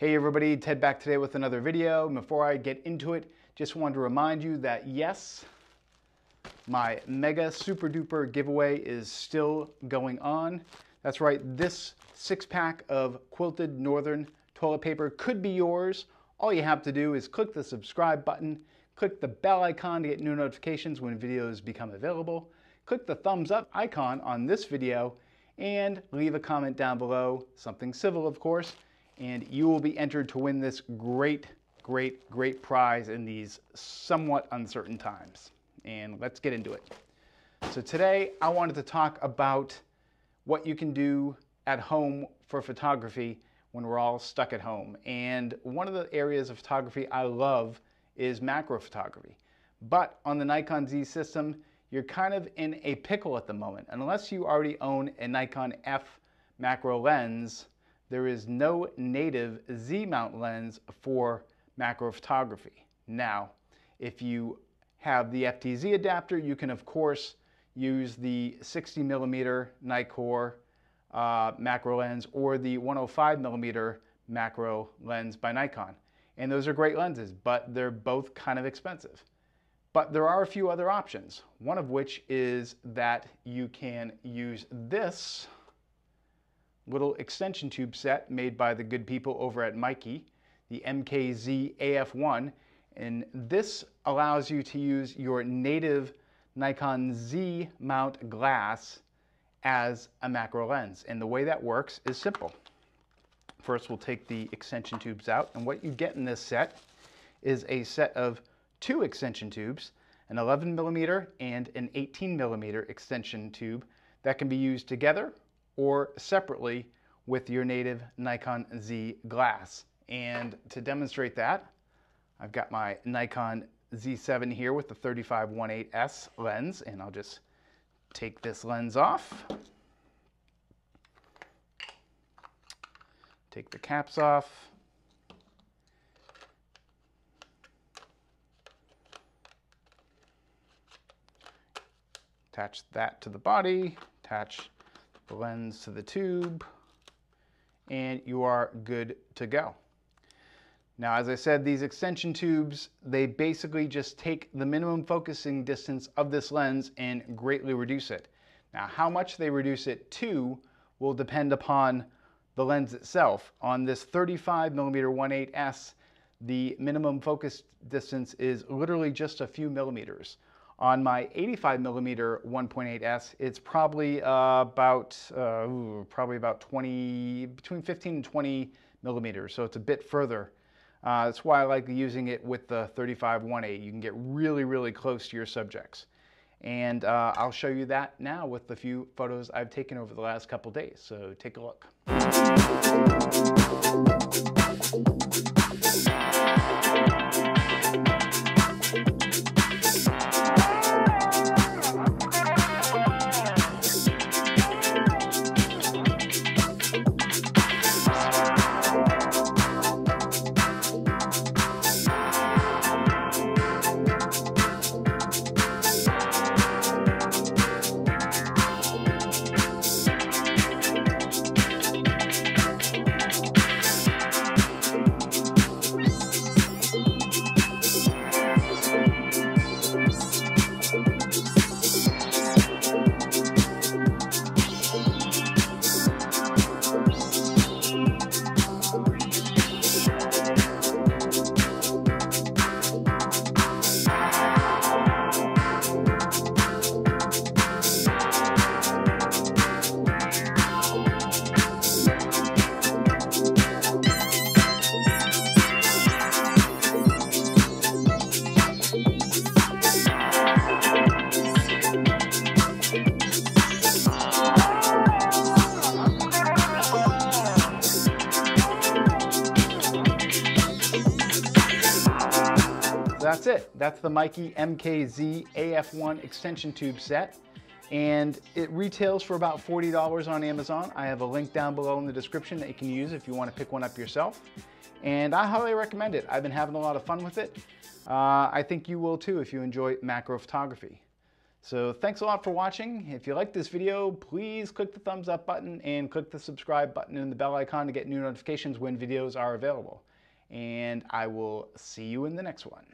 Hey everybody, Ted back today with another video. Before I get into it, just wanted to remind you that yes, my mega super duper giveaway is still going on. That's right, this six pack of quilted northern toilet paper could be yours. All you have to do is click the subscribe button, click the bell icon to get new notifications when videos become available, click the thumbs up icon on this video, and leave a comment down below, something civil of course, and you will be entered to win this great, great, great prize in these somewhat uncertain times. And let's get into it. So today I wanted to talk about what you can do at home for photography when we're all stuck at home. And one of the areas of photography I love is macro photography. But on the Nikon Z system, you're kind of in a pickle at the moment. Unless you already own a Nikon F macro lens, there is no native Z mount lens for macro photography. Now, if you have the FTZ adapter, you can of course use the 60 millimeter Nikkor uh, macro lens or the 105 millimeter macro lens by Nikon. And those are great lenses, but they're both kind of expensive. But there are a few other options, one of which is that you can use this little extension tube set made by the good people over at Meike, the MKZ AF1. And this allows you to use your native Nikon Z mount glass as a macro lens. And the way that works is simple. First, we'll take the extension tubes out. And what you get in this set is a set of two extension tubes, an 11 millimeter and an 18 millimeter extension tube that can be used together or separately with your native Nikon Z glass. And to demonstrate that, I've got my Nikon Z7 here with the 35-18S lens, and I'll just take this lens off. Take the caps off. Attach that to the body, attach the lens to the tube, and you are good to go. Now, as I said, these extension tubes, they basically just take the minimum focusing distance of this lens and greatly reduce it. Now, how much they reduce it to will depend upon the lens itself. On this 35 millimeter 1.8S, the minimum focus distance is literally just a few millimeters. On my 85 millimeter 1.8S, it's probably uh, about uh, ooh, probably about 20 between 15 and 20 millimeters, so it's a bit further. Uh, that's why I like using it with the 35 1.8. You can get really, really close to your subjects. And uh, I'll show you that now with the few photos I've taken over the last couple days. So take a look. That's it. That's the Meike MKZ AF1 extension tube set. And it retails for about $40 on Amazon. I have a link down below in the description that you can use if you want to pick one up yourself. And I highly recommend it. I've been having a lot of fun with it. Uh, I think you will too if you enjoy macro photography. So thanks a lot for watching. If you like this video, please click the thumbs up button and click the subscribe button and the bell icon to get new notifications when videos are available. And I will see you in the next one.